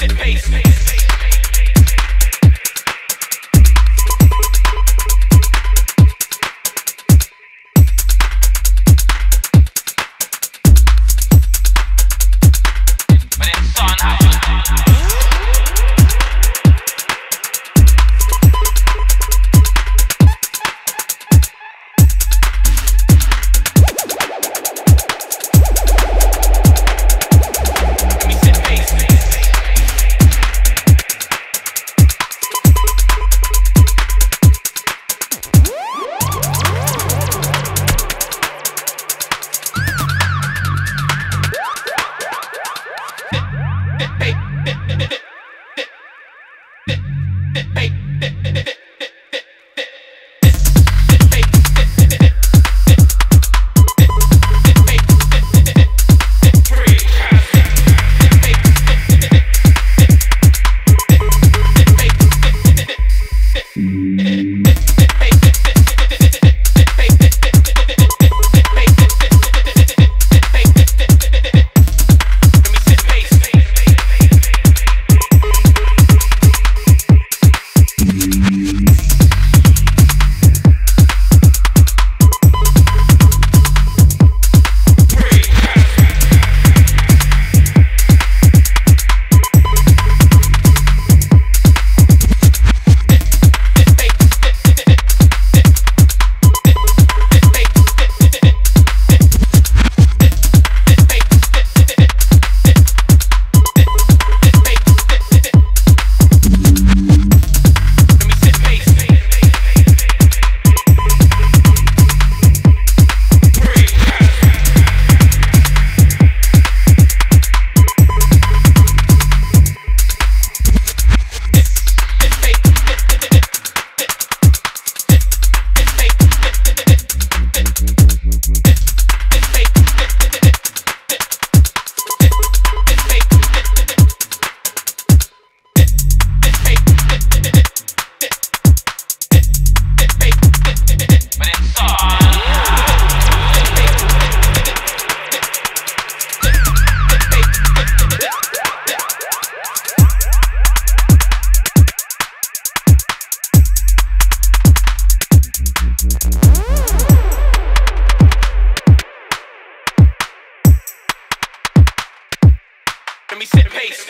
Let me me sit pace.